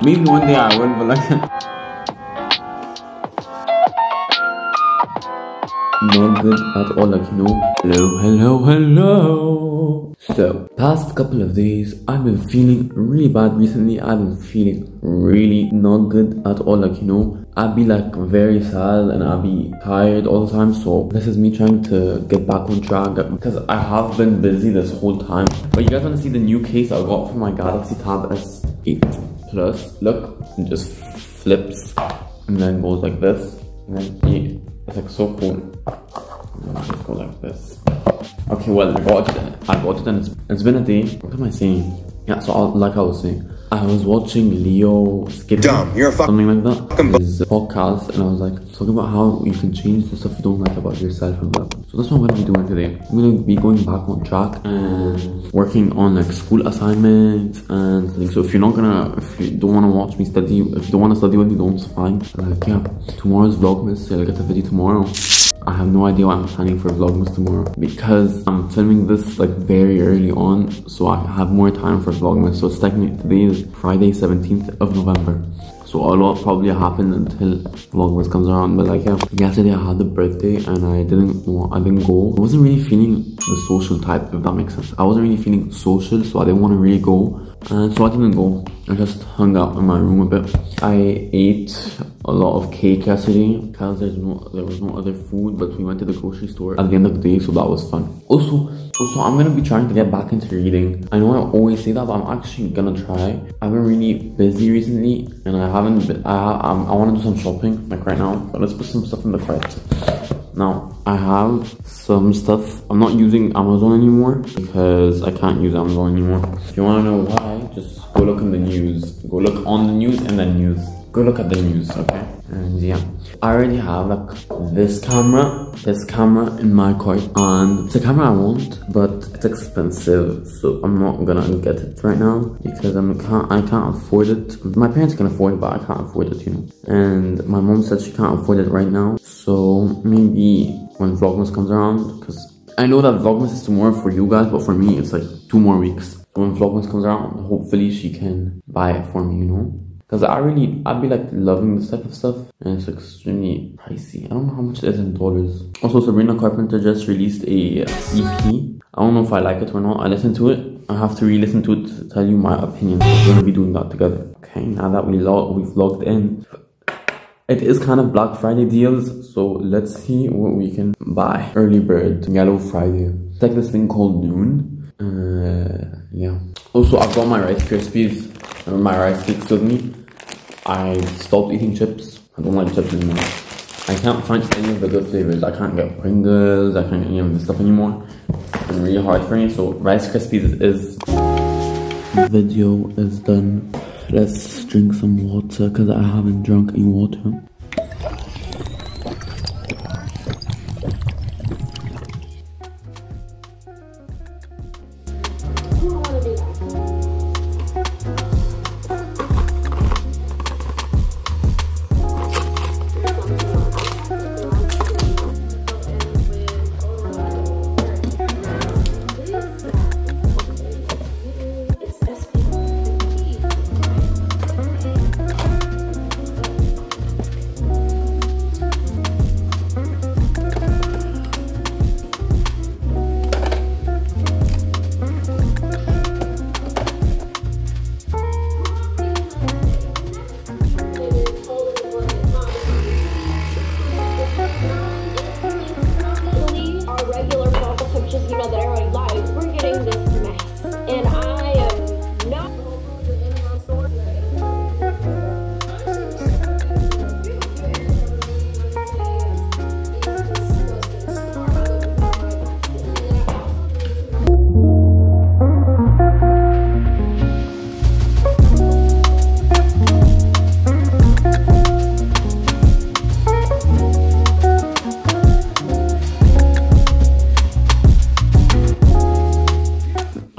Maybe one day I will, but like. Not good at all, like you know. Hello, hello, hello. So, past couple of days, I've been feeling really bad recently. I've been feeling really not good at all, like you know. I'd be like very sad and I'd be tired all the time. So this is me trying to get back on track because I have been busy this whole time. But you guys want to see the new case I got from my Galaxy Tab S8 Plus? Look, it just flips and then goes like this. And then yeah, it's like so cool. And just go like this. Okay, well, I got it. I it and it's, it's been a day. What am I saying? Yeah, so I, like I was saying, I was watching Leo Skip Dumb, you're a fuck- something like that. His podcast, and I was like talking about how you can change the stuff you don't like about yourself and that. So that's what I'm gonna be doing today. I'm gonna be going back on track and working on like school assignments and things. So if you're not gonna, if you don't wanna watch me study, if you don't wanna study with me, don't. It's fine. Like yeah, tomorrow's Vlogmas. I'll get a video tomorrow. I have no idea what I'm planning for Vlogmas tomorrow because I'm filming this like very early on, so I have more time for Vlogmas. So it's technically today is Friday, 17th of November. So a lot probably happened until Vlogmas comes around. But like yeah, yesterday I had the birthday and I didn't I didn't go. I wasn't really feeling the social type, if that makes sense. I wasn't really feeling social, so I didn't want to really go. And so I didn't go. I just hung out in my room a bit. I ate a lot of cake yesterday because there's no there was no other food, but we went to the grocery store at the end of the day, so that was fun. Also, also I'm gonna be trying to get back into reading. I know I always say that, but I'm actually gonna try. I've been really busy recently, and I haven't. Been, I um, I want to do some shopping like right now. But let's put some stuff in the cart. Now I have some stuff. I'm not using Amazon anymore because I can't use Amazon anymore. If you want to know why, just go look in the news. Go look on the news and then news. Go look at the news, okay? And yeah, I already have like this camera, this camera in my cart, and it's a camera I want, but it's expensive, so I'm not gonna get it right now because I'm can't I can't afford it. My parents can afford it, but I can't afford it, you know. And my mom said she can't afford it right now, so maybe when Vlogmas comes around, because I know that Vlogmas is tomorrow for you guys, but for me it's like two more weeks. When Vlogmas comes around, hopefully she can buy it for me, you know. Because I really, I'd be like loving this type of stuff, and it's extremely pricey. I don't know how much it is in dollars. Also, Sabrina Carpenter just released a EP. I don't know if I like it or not. I listened to it. I have to re-listen to it to tell you my opinion. We're gonna be doing that together. Okay, now that we log, we've logged in, it is kind of Black Friday deals, so let's see what we can buy. Early Bird, Yellow Friday. It's like this thing called Noon. Uh, yeah. Also, I've got my Rice Krispies or my rice cakes with me. I stopped eating chips. I don't like chips anymore. I can't find any of the good flavors. I can't get Pringles. I can't get any of this stuff anymore. It's really hard for me. So Rice Krispies is. Video is done. Let's drink some water because I haven't drunk any water.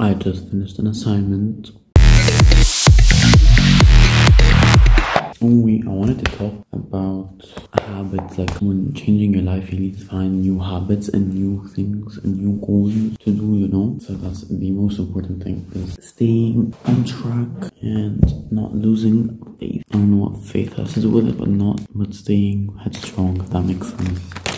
I just finished an assignment. Wait, I wanted to talk about habits, like when changing your life, you need to find new habits and new things and new goals to do, you know? So that's the most important thing is staying on track and not losing faith. I don't know what faith has to do with it, but not but staying headstrong, if that makes sense.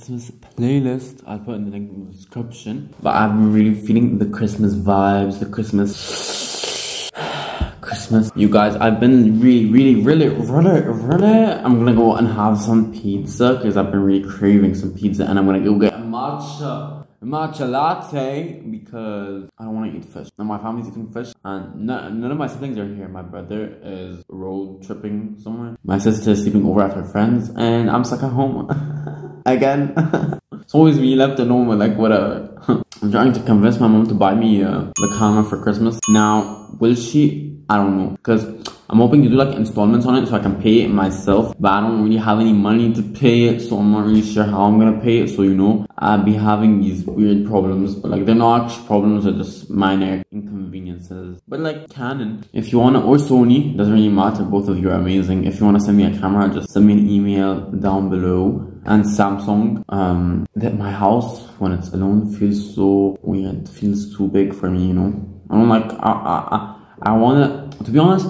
Christmas playlist. I'll put in the link in the description. But I'm really feeling the Christmas vibes, the Christmas Christmas. You guys, I've been really, really, really, really, really. I'm gonna go and have some pizza because I've been really craving some pizza, and I'm gonna go get a matcha, matcha latte because I don't want to eat fish. Now my family's eating fish, and none, none of my siblings are here. My brother is road tripping somewhere. My sister is sleeping over at her friends, and I'm stuck at home again. it's always me left alone with like whatever. I'm trying to convince my mom to buy me uh, the camera for Christmas. Now, will she? I don't know. Because I'm hoping to do like installments on it so I can pay it myself. But I don't really have any money to pay it. So I'm not really sure how I'm going to pay it. So, you know, I'll be having these weird problems. But like, they're not actually problems. They're just minor inconveniences. But like Canon, if you want to, or Sony, doesn't really matter. Both of you are amazing. If you want to send me a camera, just send me an email down below and Samsung. Um, that my house when it's alone feels so weird, feels too big for me. You know, I don't like. I I I, I wanna. To be honest,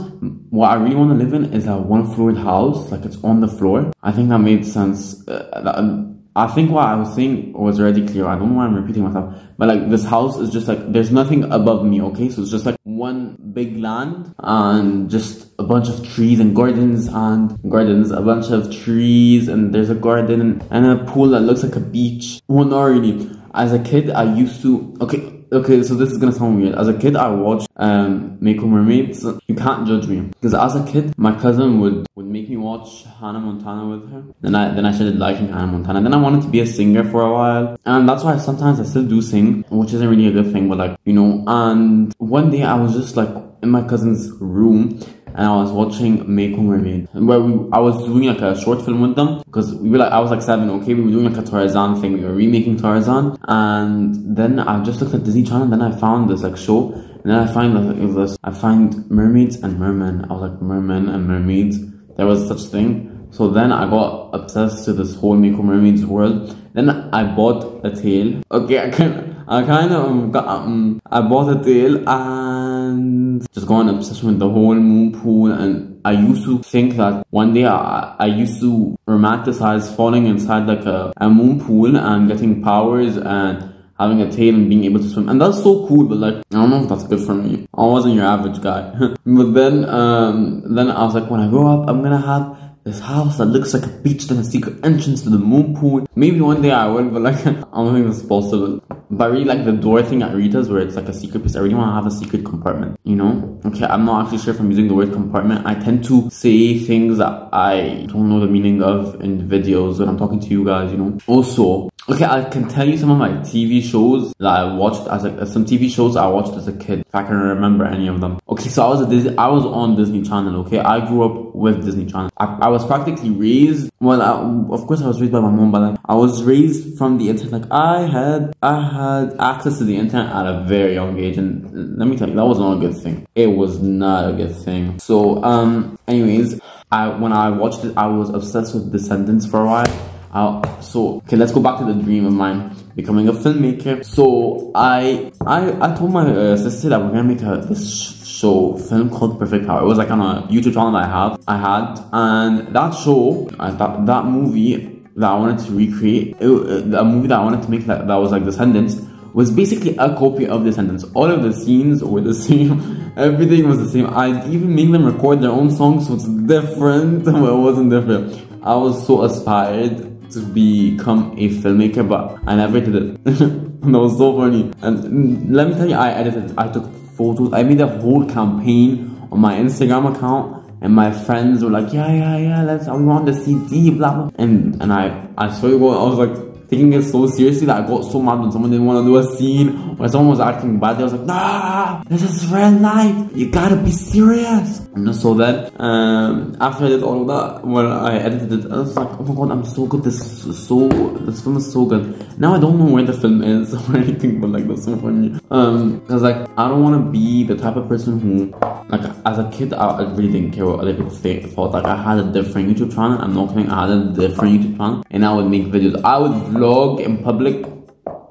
what I really want to live in is a one-floored house, like it's on the floor. I think that made sense. Uh, that, I think what I was saying was already clear. I don't know why I'm repeating myself. But like this house is just like there's nothing above me, okay? So it's just like one big land and just bunch of trees and gardens and gardens, a bunch of trees and there's a garden and a pool that looks like a beach. Well not really. As a kid I used to okay okay, so this is gonna sound weird. As a kid, I watched um Mako Mermaids. You can't judge me because as a kid, my cousin would would make me watch Hannah Montana with her. Then I then I started liking Hannah Montana. Then I wanted to be a singer for a while, and that's why sometimes I still do sing, which isn't really a good thing. But like you know, and one day I was just like in my cousin's room and I was watching Mako Mermaid, where we, I was doing like a short film with them because we were like, I was like seven, okay, we were doing like a Tarzan thing, we were remaking Tarzan, and then I just looked at Disney Channel, and then I found this like show, and then I find it was, I find mermaids and mermen. I was like mermen and mermaids. There was such thing. So then I got obsessed to this whole Mako Mermaids world. Then I bought a tail. Okay, I kind, I kind of um, got, um, I bought a tail and just got an obsession with the whole moon pool. And I used to think that one day I, I used to romanticize falling inside like a, a moon pool and getting powers and having a tail and being able to swim. And that's so cool, but like, I don't know if that's good for me. I wasn't your average guy. but then, um, then I was like, when I grow up, I'm gonna have this house that looks like a beach, then a secret entrance to the moon pool. Maybe one day I will, but like, I don't think it's possible. But I really like the door thing at Rita's where it's like a secret place. I really want to have a secret compartment, you know? Okay, I'm not actually sure if I'm using the word compartment. I tend to say things that I don't know the meaning of in videos when I'm talking to you guys, you know? Also, Okay, I can tell you some of my TV shows that I watched as a, some TV shows I watched as a kid. If I can remember any of them. Okay, so I was a Disney, I was on Disney Channel. Okay, I grew up with Disney Channel. I, I was practically raised. Well, I, of course I was raised by my mom, but like, I was raised from the internet. Like I had I had access to the internet at a very young age, and let me tell you, that was not a good thing. It was not a good thing. So um, anyways, I when I watched it, I was obsessed with Descendants for a while. Uh, so okay, let's go back to the dream of mine, becoming a filmmaker. So I I I told my uh, sister that we're gonna make a this show film called Perfect Power. It was like on a YouTube channel that I have I had, and that show, I thought that movie that I wanted to recreate, it, uh, a movie that I wanted to make that, that was like Descendants was basically a copy of Descendants. All of the scenes were the same. Everything was the same. I even made them record their own songs, so it's different, but it wasn't different. I was so aspired to become a filmmaker, but I never did it. And that was so funny. And let me tell you, I edited, I took photos, I made a whole campaign on my Instagram account. And my friends were like, yeah, yeah, yeah, let's, we want the CD, blah, blah. And, and I, I swear to God, I was like, taking it so seriously that I got so mad when someone didn't want to do a scene or someone was acting bad. I was like, nah, this is real life. You gotta be serious. So dead. Um, after I did all of that, when I edited it, I was like, oh my god, I'm so good. This is so this film is so good. Now I don't know where the film is or anything, but like that's so funny. Um, cause like I don't want to be the type of person who, like, as a kid, I, I really didn't care what other people say, thought. Like I had a different YouTube channel. I'm not kidding. I had a different YouTube channel, and I would make videos. I would vlog in public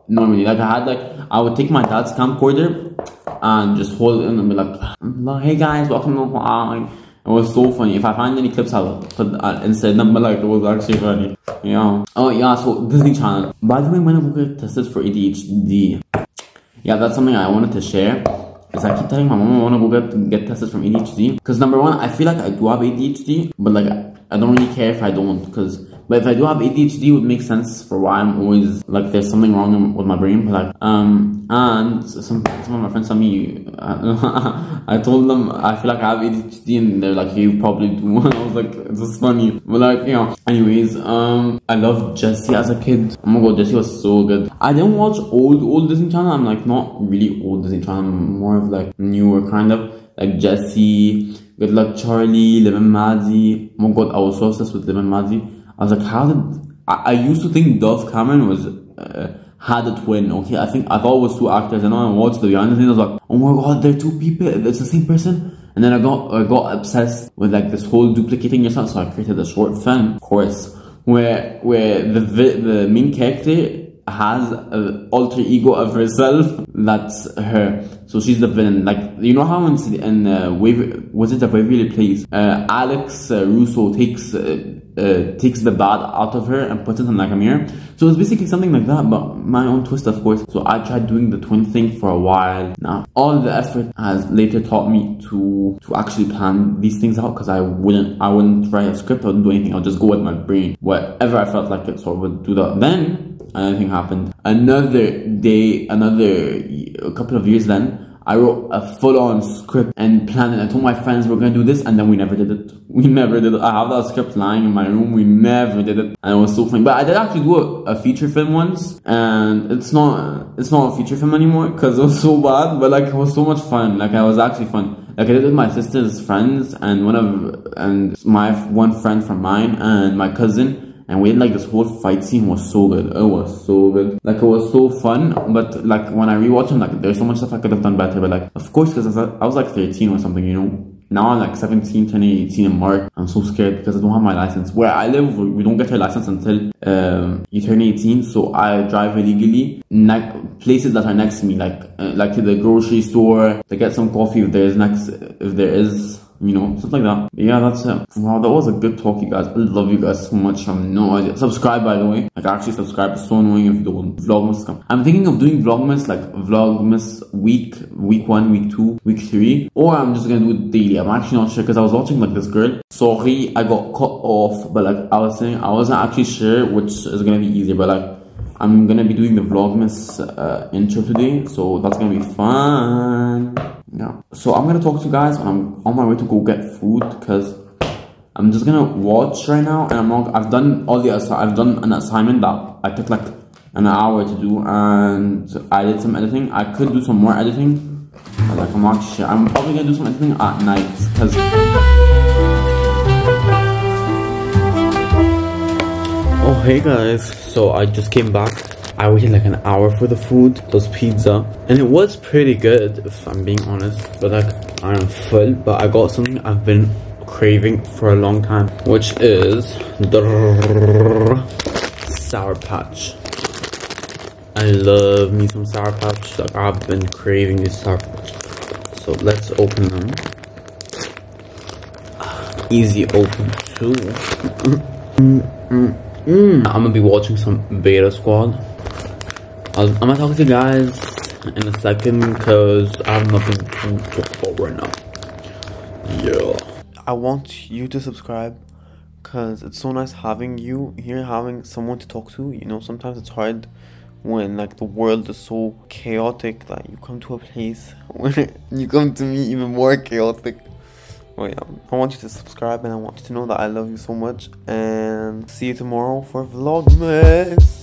normally. Like I had like I would take my dad's camcorder and just hold it and be like, hey guys, welcome to vlog. It was so funny. If I find any clips, I'll put insert them, but like it was actually funny. Yeah. Oh yeah, so Disney Channel. By the way, when I get tested for ADHD, yeah, that's something I wanted to share. Is I keep telling my mom I want to go get get tested from ADHD. Because number one, I feel like I do have ADHD, but like I don't really care if I don't. Because but if I do have ADHD, it would make sense for why I'm always like there's something wrong with my brain. But like um and some some of my friends tell me I told them I feel like I have ADHD and they're like you probably do. I was like it's funny. But like you know. Anyways, um I loved Jessie as a kid. Oh my god, Jessie was so good. I didn't watch old old Disney Channel. I'm like not really old Disney Channel. I'm more of like newer kind of like Jessie. Good luck Charlie, and Maddie. Oh my god, I was so obsessed with and Maddie. I was like, how did I, I used to think Dove Cameron was uh, had a twin. Okay, I think I thought it was two actors. And I watched the behind the scenes. I was like, oh my god, they're two people. It's the same person. And then I got I got obsessed with like this whole duplicating yourself. So I created a short film, of course, where where the the main character has an alter ego of herself that's her so she's the villain like you know how in, in uh, Waver, was it a Waverly Place uh, Alex uh, Russo takes uh, uh, takes the bad out of her and puts it in like a mirror. So it's basically something like that, but my own twist, of course. So I tried doing the twin thing for a while now. All the effort has later taught me to to actually plan these things out because I wouldn't I wouldn't write a script, I wouldn't do anything. I'll just go with my brain, whatever I felt like it. So I would do that. Then another thing happened. Another day, another a couple of years then. I wrote a full-on script and planned it. I told my friends we're gonna do this, and then we never did it. We never did it. I have that script lying in my room. We never did it, and it was so funny. But I did actually do a, a feature film once, and it's not it's not a feature film anymore because it was so bad. But like it was so much fun. Like I was actually fun. Like I did it with my sister's friends and one of and my one friend from mine and my cousin and we like this whole fight scene was so good. It was so good. Like it was so fun. But like when I rewatch them, like there's so much stuff I could have done better. But like of course, because I was like 13 or something, you know. Now I'm like 17, turning 18 in March. I'm so scared because I don't have my license. Where I live, we don't get your license until um, you turn 18. So I drive illegally. Places that are next to me, like uh, like to the grocery store to get some coffee if there is next if there is you know, stuff like that. But yeah, that's it. Wow, that was a good talk, you guys. I love you guys so much. I'm no idea. Subscribe, by the way. Like, actually subscribe. It's so annoying if you don't. Vlogmas come. I'm thinking of doing Vlogmas, like Vlogmas week, week one, week two, week three. Or I'm just gonna do it daily. I'm actually not sure because I was watching like this girl. Sorry, I got cut off. But like I was saying, I wasn't actually sure which is gonna be easier. But like, I'm gonna be doing the Vlogmas uh, intro today. So that's gonna be fun. Yeah. So i'm gonna talk to you guys when i'm on my way to go get food because i'm just gonna watch right now and i'm not i've done all the i've done an assignment that i took like an hour to do and i did some editing. I could do some more editing like i'm not sure. I'm probably gonna do some editing at night because oh hey guys so i just came back I waited like an hour for the food, those pizza, and it was pretty good if I'm being honest. But like I'm full, but I got something I've been craving for a long time, which is the Sour Patch. I love me some Sour Patch. Like I've been craving this Sour Patch. So let's open them. Easy open too. Mm, mm, mm. Mm. I'm gonna be watching some Beta Squad. i am gonna talk to you guys in a second because I have nothing to talk about right now. Yeah. I want you to subscribe because it's so nice having you here, having someone to talk to. You know, sometimes it's hard when like the world is so chaotic that you come to a place where you come to me even more chaotic. Well, yeah, I want you to subscribe and I want you to know that I love you so much and see you tomorrow for Vlogmas.